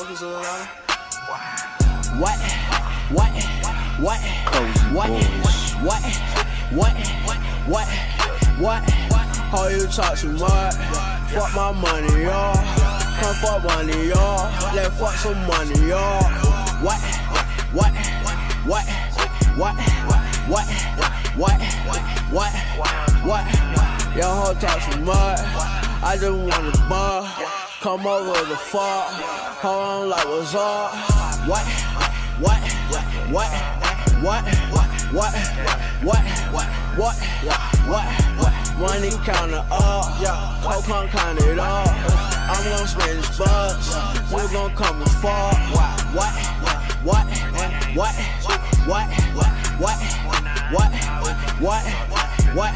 Focus on Atlanta. What? What? What? What? What? What? What? What? How you talk too much? Fuck my money, y'all. Come fuck money, y'all. Let's fuck some money, y'all. What? What? What? What? What? What? What? What? What? Your hoe talk too much. I just wanna bar. Come over the fuck. Hold on like what's up? What? What? What? What? What? What? What? What? What? Money counter up, yeah. Coke on count it up. I'm gonna spend this bucks. We gon' come as far. What? What? What? What? What? What? What? What? What?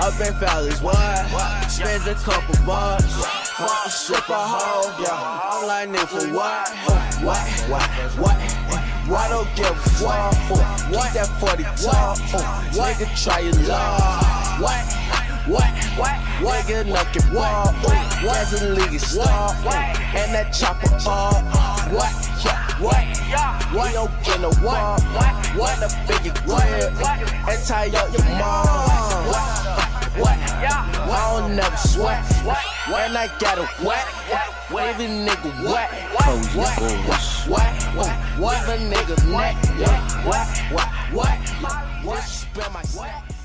Up in fellas, what? Spend a couple bucks. Fuck a stripper hoe, yeah. I'm like, nigga, for what? What? What? What? Why don't give a fuck? What that 40 talk? Nigga, try your luck. What? What? What? Nigga, knock it walk. What's the league star? And that chopper up. What? What? What? Don't get no what? What? The bigger grip. And tie up your mom got a sweat. And I got a whack. Every nigga whack. Cozy what? boys. Whack. Whack. Whack. Every nigga neck. Whack. Whack. Whack. Whack. Spin my sack.